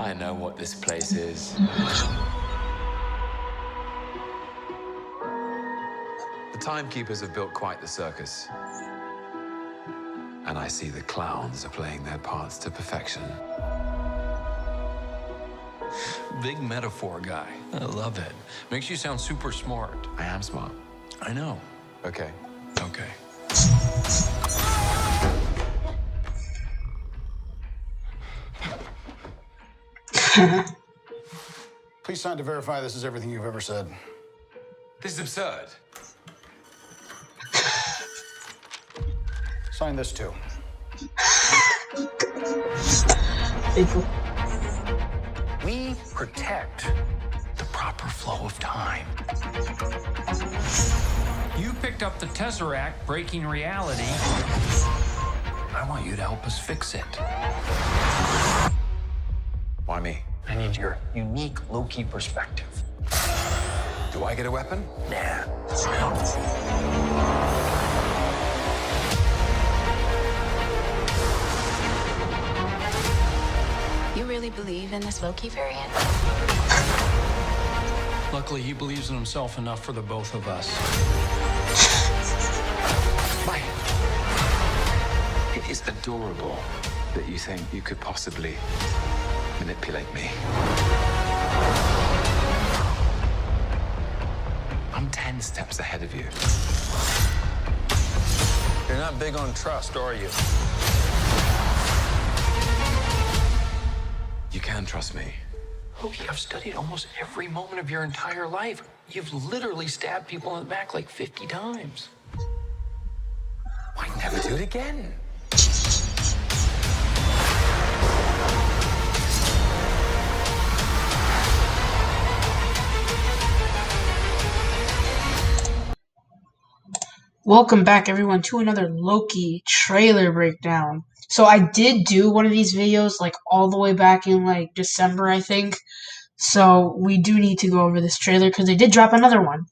I know what this place is. The timekeepers have built quite the circus. And I see the clowns are playing their parts to perfection. Big metaphor guy. I love it. Makes you sound super smart. I am smart. I know. Okay. Okay. Please sign to verify this is everything you've ever said. This is absurd. Sign this too. April. We protect the proper flow of time. You picked up the Tesseract breaking reality. I want you to help us fix it. Why me? I need your unique Loki perspective. Do I get a weapon? Nah. You really believe in this Loki variant? Luckily, he believes in himself enough for the both of us. Why? It is adorable that you think you could possibly manipulate me. I'm ten steps ahead of you. You're not big on trust, are you? You can trust me. Loki, I've studied almost every moment of your entire life. You've literally stabbed people in the back like 50 times. Why never do it again? Welcome back, everyone, to another Loki trailer breakdown. So I did do one of these videos like all the way back in like December, I think. So we do need to go over this trailer because they did drop another one.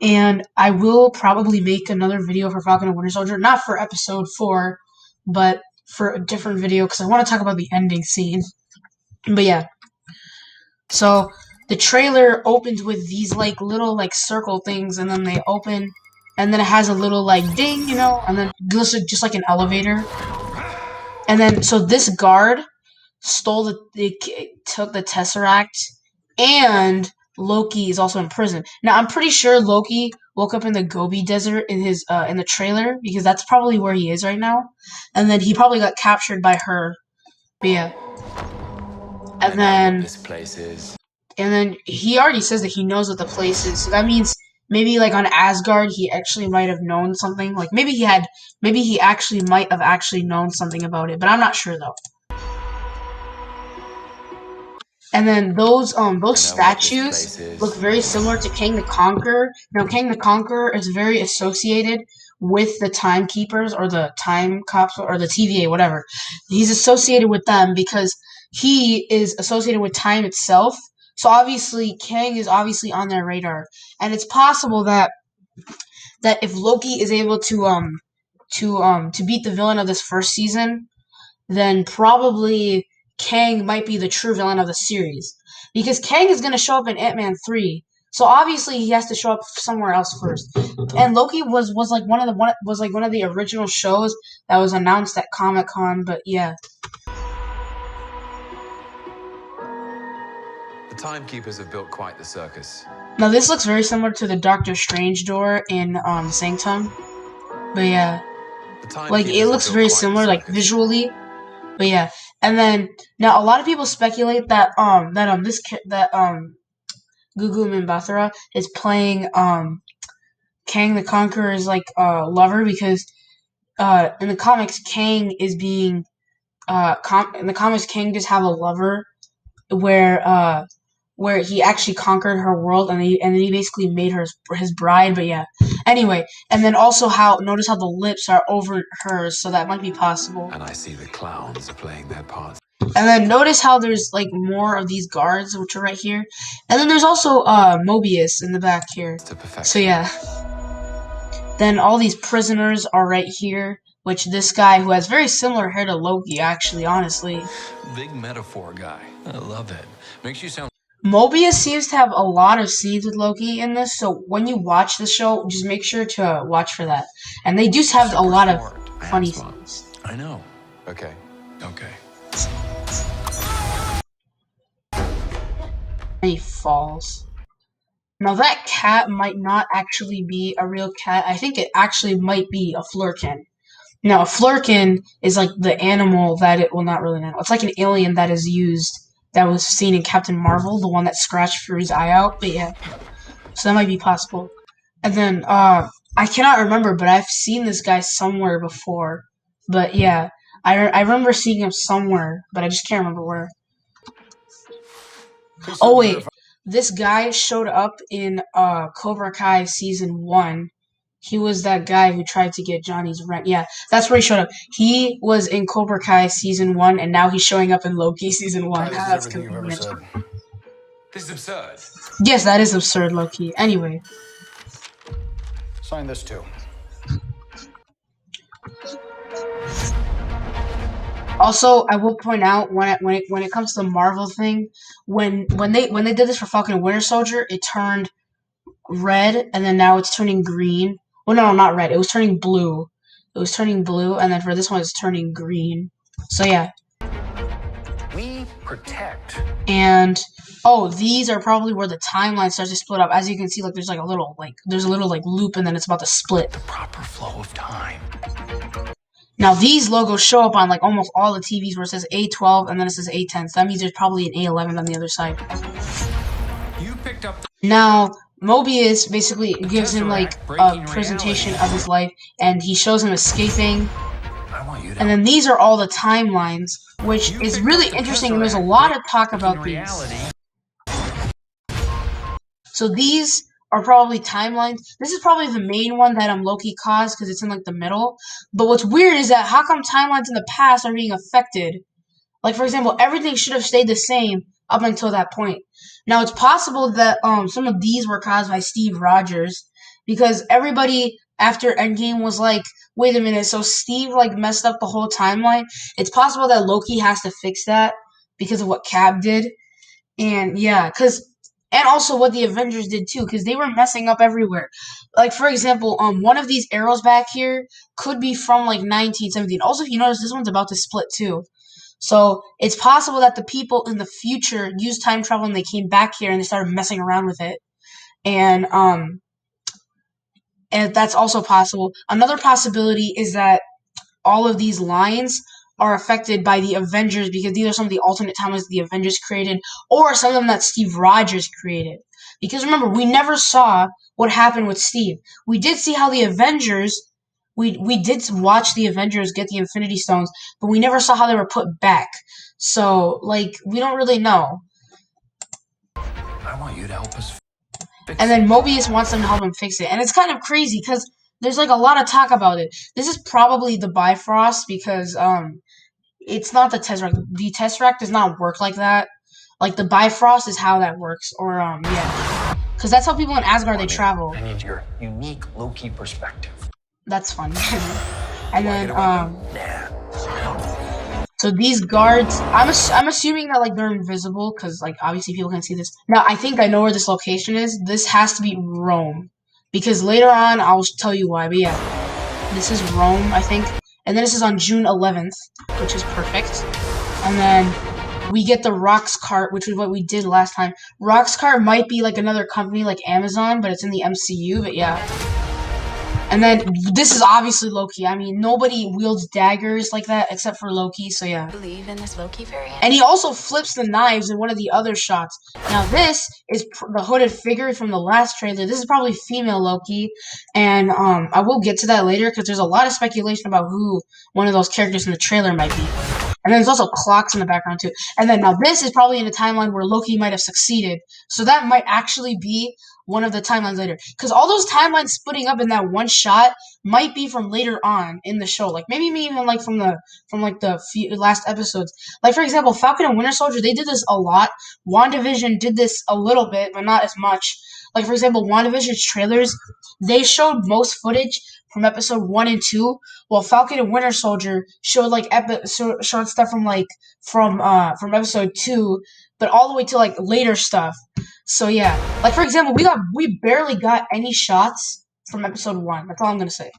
And I will probably make another video for Falcon and Winter Soldier, not for episode 4, but for a different video because I want to talk about the ending scene. But yeah. So the trailer opens with these like little like circle things and then they open and then it has a little like ding, you know, and then looks just like an elevator. And then so this guard stole the, the took the tesseract, and Loki is also in prison. Now I'm pretty sure Loki woke up in the Gobi Desert in his uh, in the trailer because that's probably where he is right now, and then he probably got captured by her. But yeah. And then this place is. and then he already says that he knows what the place is. So that means maybe like on Asgard he actually might have known something. Like maybe he had maybe he actually might have actually known something about it, but I'm not sure though. And then those um those I know what this statues look very similar to Kang the Conqueror. Now Kang the Conqueror is very associated with the timekeepers or the time cops or the TVA, whatever. He's associated with them because he is associated with time itself. So obviously Kang is obviously on their radar. And it's possible that that if Loki is able to um to um to beat the villain of this first season, then probably Kang might be the true villain of the series. Because Kang is gonna show up in Ant Man three. So obviously he has to show up somewhere else first. And Loki was was like one of the one was like one of the original shows that was announced at Comic Con, but yeah. Timekeepers have built quite the circus. Now this looks very similar to the Doctor Strange door in um Sanctum. But yeah. Like it looks very similar like visually but yeah and then now a lot of people speculate that um that um this that um gugu Mbatha is playing um kang the conqueror's like uh lover because uh in the comics kang is being uh com- in the comics kang just have a lover where uh where he actually conquered her world and he and then he basically made her his, his bride but yeah. Anyway and then also how notice how the lips are over hers so that might be possible. And I see the clowns are playing their parts and then notice how there's like more of these guards which are right here. And then there's also uh mobius in the back here. So yeah. Then all these prisoners are right here which this guy who has very similar hair to Loki, actually, honestly. Big metaphor guy. I love it. Makes you sound Mobius seems to have a lot of scenes with Loki in this, so when you watch the show, just make sure to watch for that. And they do have a lot of funny smart. scenes. I know. Okay. Okay. He falls. Now that cat might not actually be a real cat. I think it actually might be a Flerken. Now a Flerken is like the animal that it well not really an animal. It's like an alien that is used that was seen in Captain Marvel, the one that scratched Fury's eye out. But yeah. So that might be possible. And then uh I cannot remember, but I've seen this guy somewhere before. But yeah, I, re- I remember seeing him somewhere, but I just can't remember where. Oh wait, this guy showed up in uh Cobra Kai season one. He was that guy who tried to get Johnny's rent. Yeah, that's where he showed up. He was in Cobra Kai season one, and now he's showing up in Loki season one. This is Ah, that's everything you've ever convenient. said. This is absurd. Yes, that is absurd, Loki. Anyway, Sign this too. also I will point out when it, when it when it comes to the Marvel thing, when when they when they did this for Falcon and Winter Soldier, it turned red, and then now it's turning green. Well, no, not red. It was turning blue. It was turning blue, and then for this one, it's turning green. So yeah, We protect and oh, these are probably where the timeline starts to split up. As you can see, like there's like a little like there's a little like loop, and then it's about to split. the proper flow of time. Now these logos show up on like almost all the TVs where it says A12 and then it says A10. So that means there's probably an A11 on the other side. You picked up Now Mobius basically gives him like a presentation of his life, and he shows him escaping. I want you to And then these are all the timelines, which is really interesting. And there's a lot of talk about these. reality. So these are probably timelines. This is probably the main one that um Loki caused because it's in like the middle. But what's weird is that how come timelines in the past are being affected? Like for example, everything should have stayed the same up until that point. Now it's possible that um some of these were caused by Steve Rogers because everybody after Endgame was like, wait a minute, so Steve like messed up the whole timeline. It's possible that Loki has to fix that because of what Cap did. And yeah, because and also what the Avengers did too, because they were messing up everywhere. Like for example, um, one of these arrows back here could be from like 1917. Also, if you notice, this one's about to split too. So it's possible that the people in the future used time travel and they came back here and they started messing around with it. And um, and that's also possible. Another possibility is that all of these lines are affected by the Avengers because these are some of the alternate timelines the Avengers created, or some of them that Steve Rogers created. Because remember, we never saw what happened with Steve. We did see how the Avengers, we we did watch the Avengers get the Infinity Stones, but we never saw how they were put back. So like we don't really know. I want you to help us fix And then. Mobius wants them to help him fix it. And it's kind of crazy because there's like a lot of talk about it. This is probably the Bifrost because um it's not the Tesseract. The Tesseract does not work like that. Like the Bifrost is how that works. Or um yeah. Cause that's how people in Asgard they travel. I need your unique Loki perspective. That's fun. and then um So these guards, I'm ass- I'm assuming that like they're invisible because like obviously people can't see this. Now I think I know where this location is. This has to be Rome because later on I'll tell you why. But yeah, this is Rome I think, and then this is on June 11th, which is perfect. And then we get the Roxxcart, which is what we did last time. Roxxcart might be like another company like Amazon, but it's in the MCU. But yeah. And then this is obviously Loki. I mean, nobody wields daggers like that except for Loki. So yeah. Believe in this Loki variant? And he also flips the knives in one of the other shots. Now this is pr- the hooded figure from the last trailer. This is probably female Loki, and um, I will get to that later because there's a lot of speculation about who one of those characters in the trailer might be. And then there's also clocks in the background too. And then now this is probably in a timeline where Loki might have succeeded. So that might actually be one of the timelines later. Because all those timelines splitting up in that one shot might be from later on in the show. Like maybe even like from the from like the few last episodes. Like for example, Falcon and Winter Soldier, they did this a lot. WandaVision did this a little bit, but not as much. Like for example, WandaVision's trailers, they showed most footage from episode one and two, while Falcon and Winter Soldier showed like epi- showed stuff from like from uh from episode two, but all the way to like later stuff. So yeah, like for example, we got we barely got any shots from episode one. That's all I'm gonna say.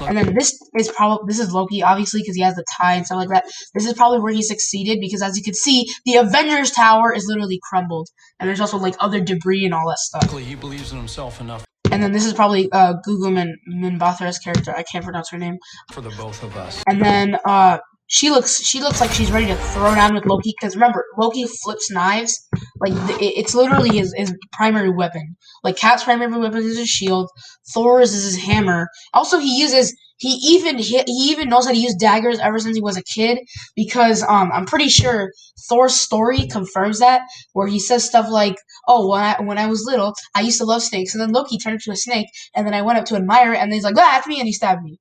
And then this is probably this is Loki, obviously, because he has the tie and stuff like that. This is probably where he succeeded because, as you can see, the Avengers Tower is literally crumbled, and there's also like other debris and all that stuff. He believes in himself enough And then this is probably uh, Gugu Min Minbathra's character. I can't pronounce her name. for the both of us. And then uh, she looks she looks like she's ready to throw down with Loki because remember Loki flips knives like it's literally his, his primary weapon. Like Cap's primary weapon is his shield. Thor's is his hammer. Also, he uses he even he, he even knows how to use daggers ever since he was a kid because um I'm pretty sure Thor's story confirms that where he says stuff like oh when I when I was little I used to love snakes and then Loki turned into a snake and then I went up to admire it and then he's like ah that's me and he stabbed me.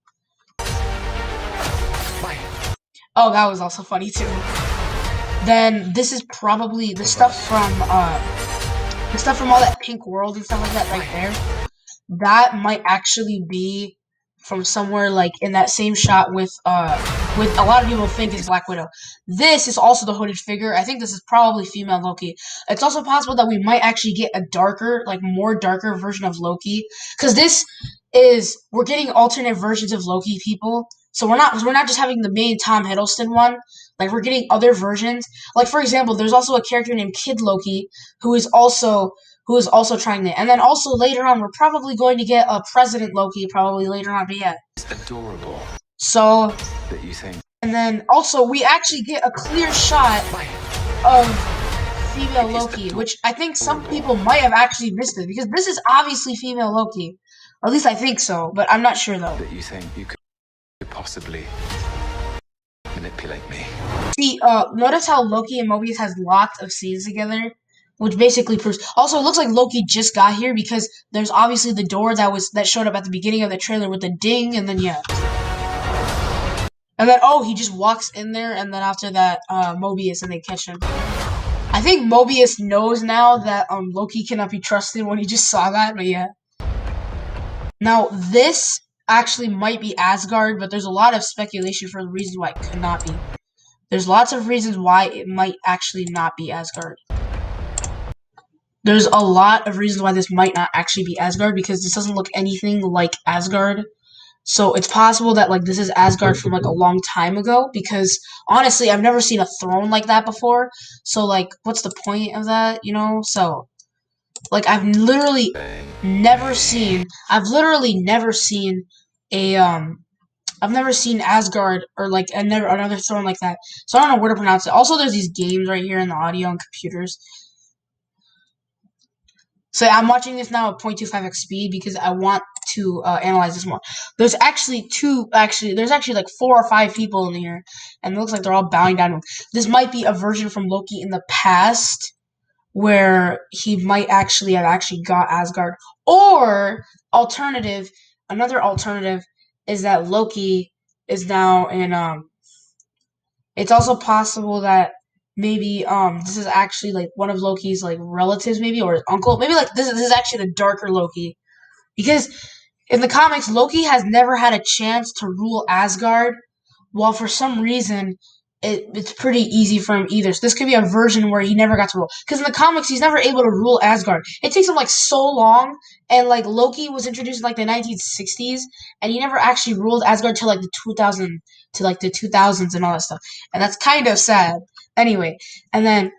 Oh, that was also funny too. Then this is probably the stuff from uh the stuff from all that pink world and stuff like that right there. That might actually be from somewhere like in that same shot with uh with a lot of people think is Black Widow. This is also the hooded figure. I think this is probably female Loki. It's also possible that we might actually get a darker, like more darker version of Loki. Cause this is we're getting alternate versions of Loki people. So we're not we're not just having the main Tom Hiddleston one. Like we're getting other versions. Like for example, there's also a character named Kid Loki who is also who is also trying to. And then also later on, we're probably going to get a President Loki probably later on. But yeah. It's adorable So that you think and then also we actually get a clear shot of female Loki, which I think some people might have actually missed it because this is obviously female Loki. At least I think so, but I'm not sure though. that you think you could possibly manipulate me. See, uh, notice how Loki and Mobius has lots of scenes together, which basically proves. Also, it looks like Loki just got here because there's obviously the door that was that showed up at the beginning of the trailer with the ding, and then yeah, and then oh, he just walks in there, and then after that, uh, Mobius and they catch him. I think Mobius knows now that um Loki cannot be trusted when he just saw that, but yeah. Now this actually might be Asgard, but there's a lot of speculation for the reasons why it could not be. There's lots of reasons why it might actually not be Asgard. There's a lot of reasons why this might not actually be Asgard because this doesn't look anything like Asgard. So it's possible that like this is Asgard from like a long time ago because honestly I've never seen a throne like that before. So like what's the point of that, you know? So like I've literally never seen I've literally never seen a um I've never seen Asgard or like a never another throne like that. So I don't know where to pronounce it. Also there's these games right here in the audio and computers. So I'm watching this now at 0.25x speed because I want to uh, analyze this more. There's actually two, actually, there's actually like four or five people in here, and it looks like they're all bowing down. This might be a version from Loki in the past where he might actually have actually got Asgard. Or, alternative, another alternative is that Loki is now in, um, it's also possible that maybe um this is actually like one of Loki's like relatives maybe or his uncle. Maybe like this is, this is actually the darker Loki. Because in the comics Loki has never had a chance to rule Asgard while for some reason it, it's pretty easy for him either. So this could be a version where he never got to rule. Because in the comics he's never able to rule Asgard. It takes him like so long and like Loki was introduced in like the 1960s and he never actually ruled Asgard till like the 2000 to like the 2000s and all that stuff. And that's kind of sad. Anyway, and then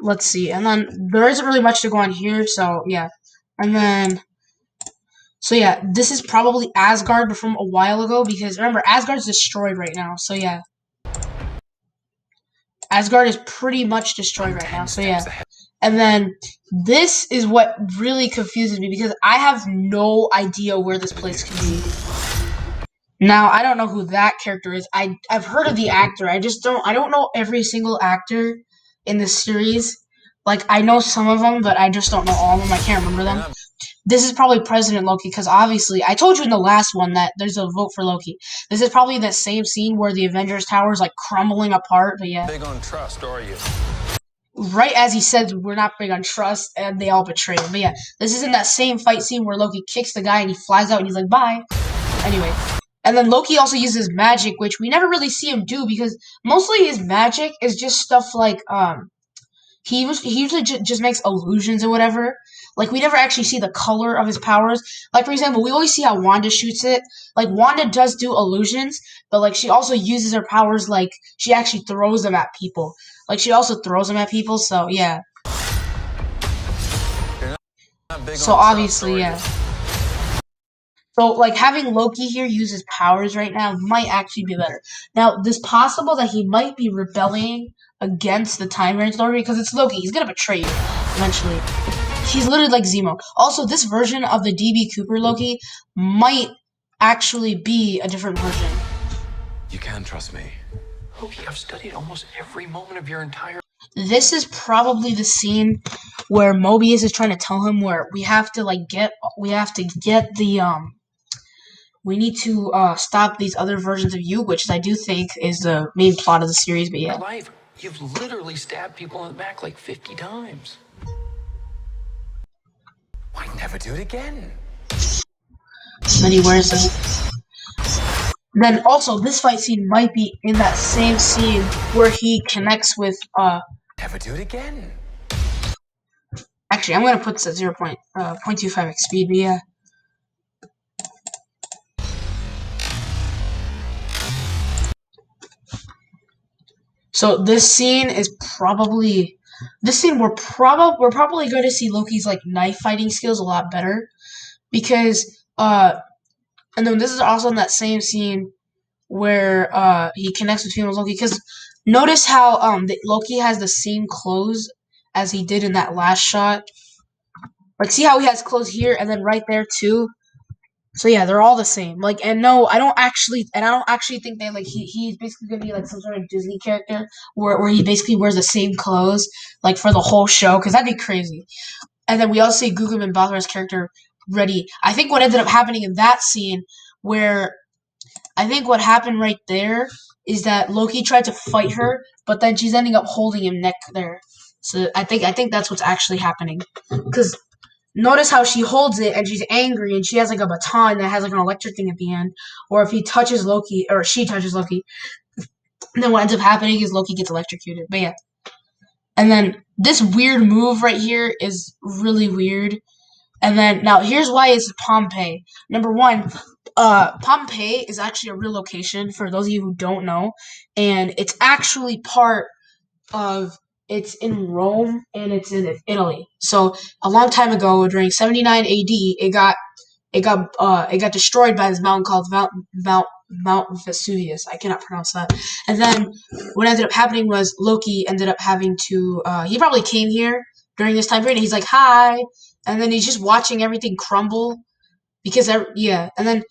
let's see, and then there isn't really much to go on here, so yeah, and then so yeah, this is probably Asgard, but from a while ago because remember Asgard's destroyed right now, so yeah, Asgard is pretty much destroyed right now, so yeah. And then this is what really confuses me because I have no idea where this place could be. Now I don't know who that character is. I I've heard of the actor. I just don't. I don't know every single actor in this series. Like I know some of them, but I just don't know all of them. I can't remember them. This is probably President Loki because obviously I told you in the last one that there's a vote for Loki. This is probably that same scene where the Avengers Tower is like crumbling apart. But yeah, Big on trust, are you? right as he says we're not big on trust, and they all betray him. But yeah, this is in that same fight scene where Loki kicks the guy and he flies out and he's like bye. Anyway, and then Loki also uses magic, which we never really see him do because mostly his magic is just stuff like um he was he usually j- just makes illusions or whatever. Like we never actually see the color of his powers. Like for example, we always see how Wanda shoots it. Like Wanda does do illusions, but like she also uses her powers like she actually throws them at people. Like she also throws them at people. So yeah. So obviously, yeah. So like having Loki here use his powers right now might actually be better. Now, this possible that he might be rebelling against the Time Rain story because it's Loki. He's gonna betray you eventually. He's literally like Zemo. Also, this version of the DB Cooper Loki might actually be a different version. You can trust me. Loki, I've studied almost every moment of your entire This is probably the scene where Mobius is trying to tell him where we have to like get we have to get the um we need to uh stop these other versions of you, which I do think is the main plot of the series. But yeah, life. You've literally stabbed people in the back like 50 times. Why never do it again? then he wears them. Then also this fight scene might be in that same scene where he connects with uh Never do it again. actually I'm gonna put this at zero point uh point two five x speed, but yeah. So this scene is probably this scene we're probably we're probably going to see Loki's like knife fighting skills a lot better because uh and then this is also in that same scene where uh he connects with female Loki because notice how um the, Loki has the same clothes as he did in that last shot. Like see how he has clothes here and then right there too. So yeah, they're all the same. Like and no, I don't actually and I don't actually think they like he he's basically gonna be like some sort of Disney character where where he basically wears the same clothes like for the whole show because that'd be crazy. And then we also see Gugu Mbatha's character ready. I think what ended up happening in that scene where I think what happened right there is that Loki tried to fight her, but then she's ending up holding him neck there. So I think I think that's what's actually happening. Cause notice how she holds it and she's angry and she has like a baton that has like an electric thing at the end. Or if he touches Loki or she touches Loki, then what ends up happening is Loki gets electrocuted. But yeah. And then this weird move right here is really weird. And then now here's why it's Pompeii. Number one, uh, Pompeii is actually a real location for those of you who don't know, and it's actually part of it's in Rome and it's in Italy. So a long time ago, during 79 AD, it got it got uh it got destroyed by this mountain called Mount Mount Mount Vesuvius. I cannot pronounce that. And then what ended up happening was Loki ended up having to uh he probably came here during this time period. He's like hi, and then he's just watching everything crumble because yeah, and then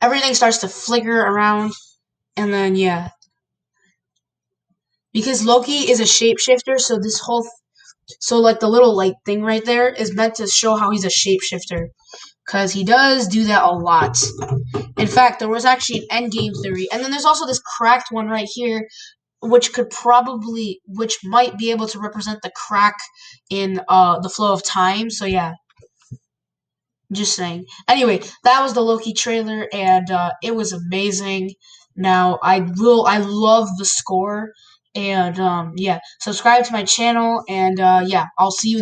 everything starts to flicker around, and then yeah, because Loki is a shapeshifter, so this whole so like the little like thing right there is meant to show how he's a shapeshifter. Cause he does do that a lot. In fact, there was actually an endgame theory. And then there's also this cracked one right here, which could probably which might be able to represent the crack in uh the flow of time. So yeah. Just saying. Anyway, that was the Loki trailer and uh it was amazing. Now I will I love the score and um yeah, subscribe to my channel and uh yeah, I'll see you in the